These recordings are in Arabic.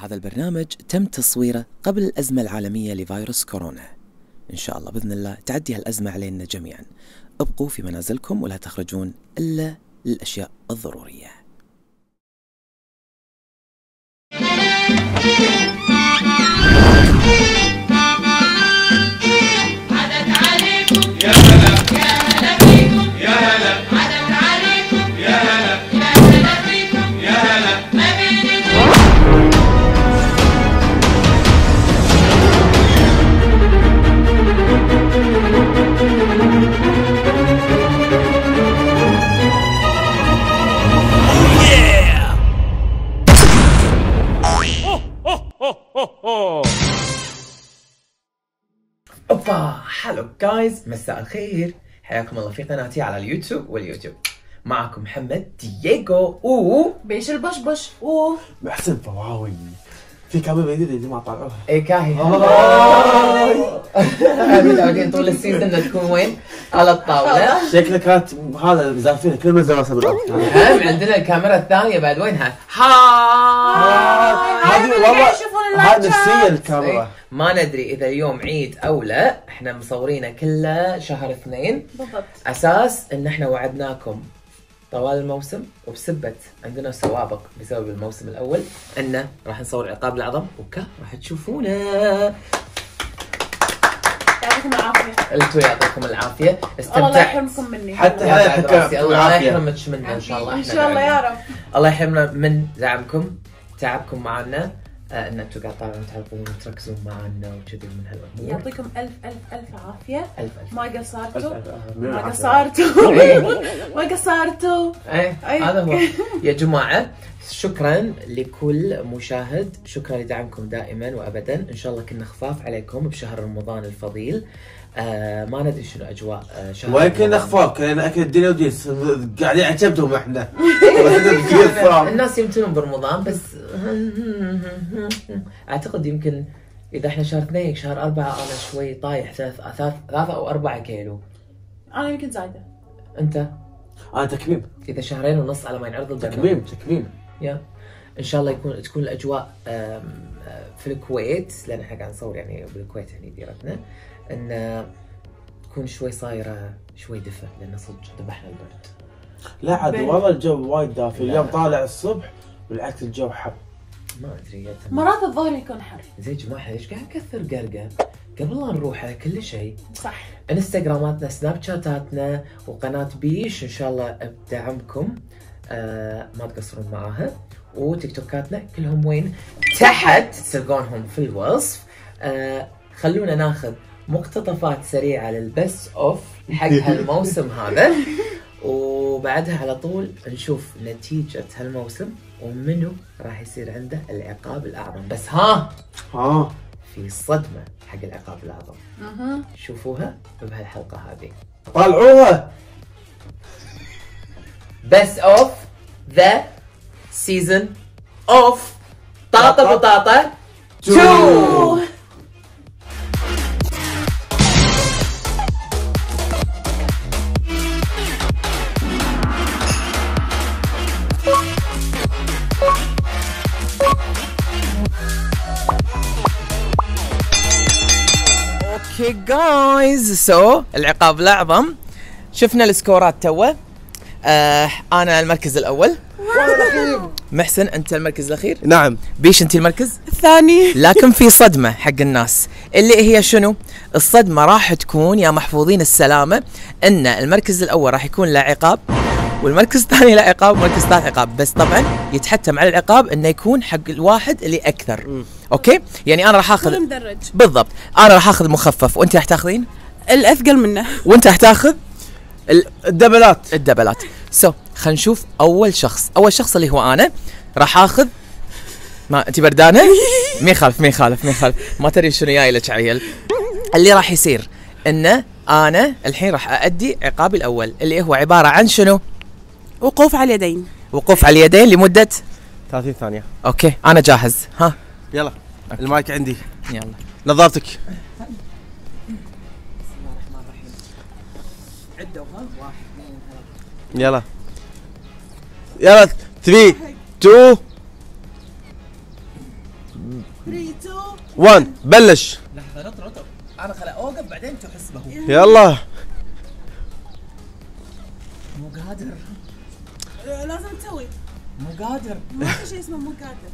هذا البرنامج تم تصويره قبل الأزمة العالمية لفيروس كورونا. إن شاء الله بإذن الله تعدي هالأزمة علينا جميعا. ابقوا في منازلكم ولا تخرجون إلا للأشياء الضرورية. اوبا هلو جايز مساء الخير حياكم الله في قناتي على اليوتيوب واليوتيوب معكم محمد دييغو و بيش البشبش و محسن فواوي. في كاميرا جديدة يا جماعة طلعوها ايكاهي متعودين طول السيزون تكون وين؟ على الطاولة. شكلها كانت هذا مزافين كل ما زراسة بالأرض هم عندنا الكاميرا الثانية بعد وينها؟ هذه والله هذه نفسية الكاميرا ما ندري إذا اليوم عيد أو لا إحنا مصورينه كله شهر اثنين. بالضبط. أساس إن إحنا وعدناكم طوال الموسم وبسبة عندنا سوابق بسبب الموسم الأول انه راح نصور عقاب العظم. وكا راح تشوفونه يعطيكم العافية. أنتوا يعطيكم العافية. الله استمتع يحرمكم مني. حتى هذا الله يحرمك منا إن شاء الله. إن شاء الله يا. رب. الله يحرمنا من دعمكم تعبكم معنا. أنتم قاعد طالعين تعرفون وتركزون معنا وكذي من هالأمور. يعطيكم الف الف ألف عافية. الف ألف. ما قصرتوا؟ ما. قصرتوا؟ ما قصرتوا؟ إيه أي. هذا هو. يا جماعة شكرا لكل مشاهد. شكرا لدعمكم دائما وابدا. إن شاء الله كنا خفاف عليكم بشهر رمضان الفضيل. آه ما ندري شنو أجواء آه شهر وين كنا. خفاف كنا اكل الدنيا وديس. قاعدين عجبتهم إحنا. الناس يمتنون برمضان بس أعتقد يمكن إذا إحنا شهر اثنين شهر أربعة أنا شوي طايح ثلاث ثلاث ثلاثة أو أربعة كيلو. أنا يمكن زايدة. أنت؟ أنا تكميم. إذا شهرين ونص على ما ينعرض البرنامج. تكميم. تكميم يا. إن شاء الله يكون تكون الأجواء في الكويت لأن إحنا قاعد نصور يعني بالكويت هني ديرتنا إن تكون شوي صايرة شوي دفى لأن صدق ذبحنا البرد. لا عاد. والله الجو وايد دافي. اليوم طالع الصبح بالعكس الجو حر. ما أدري مرات الظهر يكون حر. زين يا جماعة ليش قاعد نكثر قرقه قبل لا نروح على كل شيء. صح. انستغراماتنا سناب شاتاتنا وقناة بيش إن شاء الله بدعمكم آه ما تقصرون معاها. وتيك توكاتنا كلهم وين؟ تحت. تلقونهم في الوصف. آه خلونا ناخذ مقتطفات سريعة للبس اوف حق هالموسم هذا. وبعدها على طول نشوف نتيجة هالموسم ومنو راح يصير عنده العقاب الأعظم. بس ها! ها! في صدمة حق العقاب الأعظم. أها. شوفوها بهالحلقة هذه. طالعوها! Best of the season of طاطا بطاطا 2 أوكي جايز سو العقاب الاعظم شفنا ال score ات توه آه أنا المركز الأول. محسن أنت المركز الأخير؟ نعم. بيش أنت المركز؟ الثاني. لكن في صدمة حق الناس. اللي هي شنو؟ الصدمة راح تكون يا محفوظين السلامة إن المركز الأول راح يكون له عقاب والمركز الثاني له عقاب والمركز الثالث عقاب. بس طبعا يتحتم على العقاب إنه يكون حق الواحد اللي أكثر. okay؟ يعني أنا راح آخذ المدرج. بالضبط. أنا راح آخذ مخفف. وأنت راح تاخذين؟ الأثقل منه. وأنت راح تاخذ الدبلات. الدبلات. سو خلينا نشوف أول شخص. أول شخص اللي هو أنا راح اخذ ما أنت بردانة؟ مين خالف مين خالف مين خالف ما تدري شنو جاي لك عيل. اللي راح يصير انه أنا الحين راح أأدي عقابي الأول اللي هو عبارة عن شنو؟ وقوف على اليدين. وقوف على اليدين لمدة 30 ثانية. okay أنا جاهز. ها؟ يلا المايك عندي. يلا. نظارتك. عدوا ها؟ واحد يلا يلا 3 2 3 2 1 بلش لحظه نطر نطر أنا خلا اوقف بعدين تحسبه هو يلا مو قادر لازم تسوي. مو قادر ما في شيء اسمه مو قادر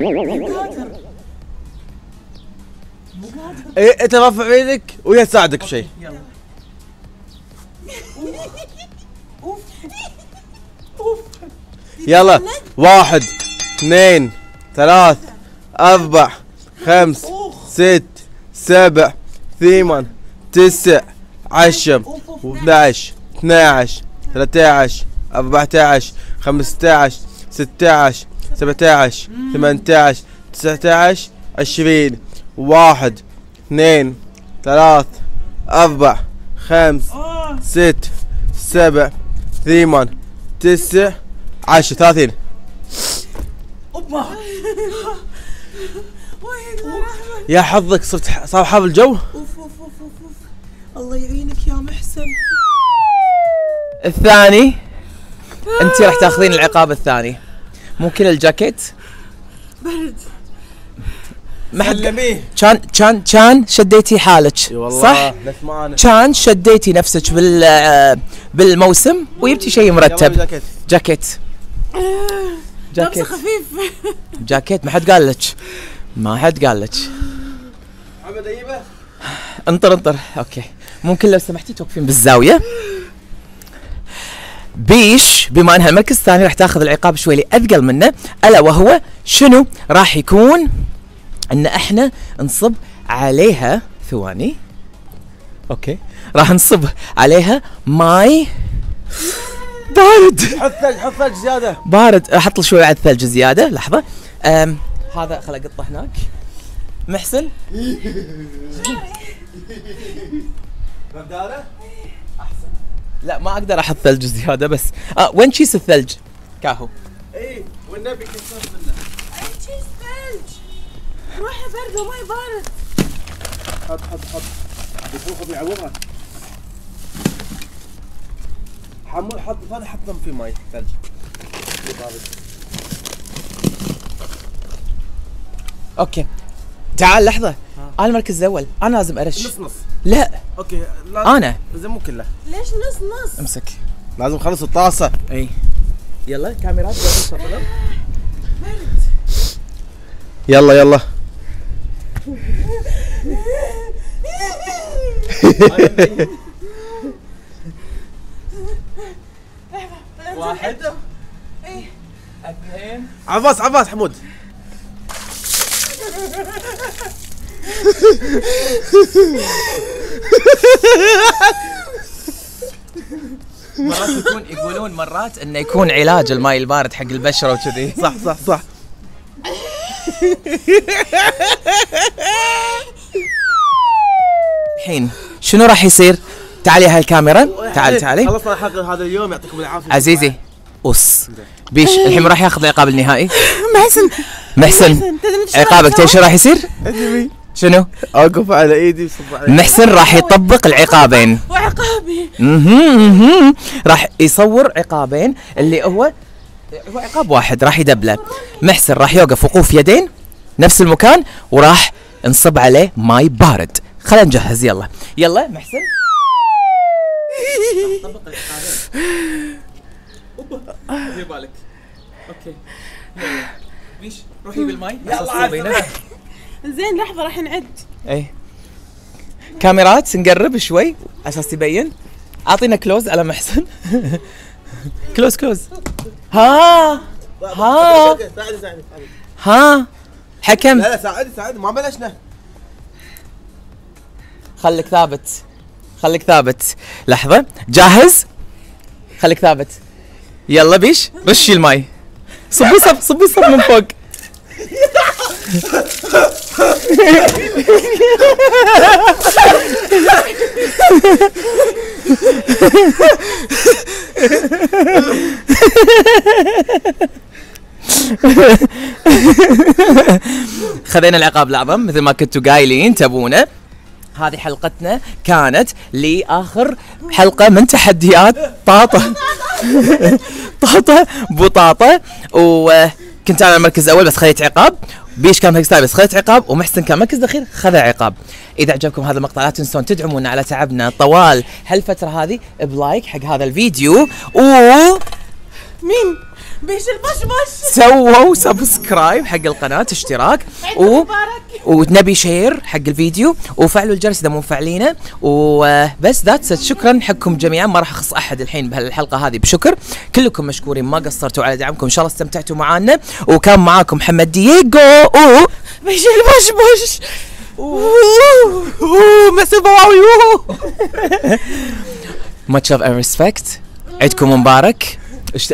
مو قادر مو قادر إيه إنت رافع إيدك وهي تساعدك بشيء. يلا. يلا. واحد اثنين ثلاث أربع خمس ست سبع ثمان تسع عشر و11 12 13 14 15 16 17 18 19 20 واحد اثنين ثلاث أربع خمس ست سبع ثمان تسع عشر ثلاثين. يا حظك صرت صار حاب الجو؟ أوف أوف أوف أوف. الله يعينك يا محسن. الثاني. أنت راح تاخذين العقاب الثاني. مو كل الجاكيت؟ برد. ما حد سلميه. كان كان كان شديتي حالك صح؟ كان شديتي نفسك بال آه، بالموسم؟ وجبتي شيء مرتب. جاكيت. جاكيت. خفيف. جاكيت. ما حد قال لك. ما حد قال لك. محمد اجيبه انطر انطر. Okay. ممكن لو سمحتي توقفين بالزاوية. بيش بما أنها المركز الثاني راح تاخذ العقاب شوي اللي اثقل منه. ألا وهو شنو راح يكون؟ أن إحنا نصب عليها ثواني. Okay. راح نصب عليها ماي بارد. حط ثلج حط ثلج زيادة. بارد. أحط شوي على الثلج زيادة. لحظة. أم هذا خل اقطه هناك. محسن. لا ما أقدر أحط ثلج زيادة بس. آه وين كيس الثلج؟ كاهو. اي والنبي كسر منه روحي برد وماي بارد. حط حط حط. يفوق بيعوضها. حمول حط ثاني حط لهم في ماي ثلج أوكي. تعال لحظة. أنا المركز الأول. أنا لازم أرش. نص نص. لا. أوكي لا. أنا. زين مو كله. ليش نص نص؟ أمسك. لازم نخلص الطاسة. أي. يلا كاميرات. تفضلوا يلا يلا. واحد. اثنين. عباس عباس حمود. مرات يكون يقولون مرات إنه يكون علاج الماي البارد حق البشرة وكذي. صح صح صح. الحين شنو راح يصير؟ تعالي هالكاميرا تعالي تعالي خلصنا الحلقة هذا اليوم يعطيكم العافية. عزيزي أس بيش الحين راح ياخذ العقاب النهائي. محسن. محسن. عقابك تدري شو راح يصير؟ شنو؟ أوقف على إيدي وصب علي محسن راح يطبق العقابين. وعقابي. مهم. راح يصور عقابين اللي هو هو عقاب واحد راح يدبله محسن راح يوقف وقوف يدين نفس المكان وراح نصب عليه ماي بارد. خلينا نجهز يلا. يلا محسن. دير بالك okay بيش روحي بالماي يلا زين لحظة راح نعد. اي كاميرات نقرب شوي. على أساس يبين أعطينا close على محسن. Close close. ها؟ ها؟ ساعدني ساعدني ها؟ حكم. لا لا ساعدني ساعدني ما بلشنا. خليك ثابت. خليك ثابت. لحظة. جاهز؟ خليك ثابت. يلا بيش. رشي الماي صبي صب صبي صب من فوق. خذينا العقاب الاعظم مثل ما كنتوا قايلين تبونه هذه حلقتنا كانت لآخر حلقة من تحديات طاطا. طاطا بطاطا. و كنت أنا المركز الأول بس خذيت عقاب. بيش كان مركز بس خذيت عقاب. ومحسن كان مركز الأخير خذ عقاب. إذا عجبكم هذا المقطع لا تنسون تدعمونا على تعبنا طوال هالفترة هذه بلايك حق هذا الفيديو. و مين؟ بيش البشبش. سووا subscribe حق القناة اشتراك. و... ونبي share حق الفيديو. وفعلوا الجرس إذا مو مفعلينه وبس that's شكرا حقكم جميعا. ما راح أخص أحد الحين بهالحلقة هذه بشكر. كلكم مشكورين. ما قصرتوا على دعمكم. إن شاء الله استمتعتوا معانا. وكان معاكم محمد دييغو. و بيش البشبش Much love and respect عيدكم مبارك.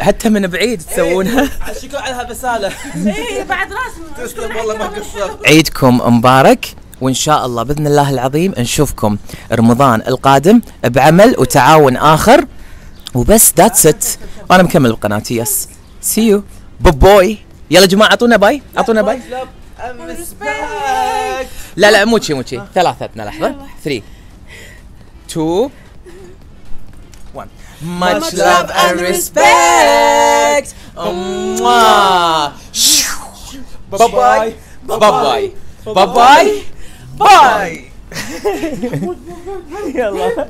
حتى من بعيد تسوونها. شكرا على هالرساله إيه بعد راسنا تسلم والله ما قصرت. عيدكم مبارك وإن شاء الله بإذن الله العظيم نشوفكم رمضان القادم بعمل وتعاون آخر. وبس that's it وأنا مكمل بقناتي. Yes see you boy يلا جماعة أعطونا باي. أعطونا باي. لا لا مو شي مو شي. ثلاثتنا لحظة. 3 2 1 Much love and respect. Mwah. Bye bye. Bye bye. Bye bye. Bye. يلا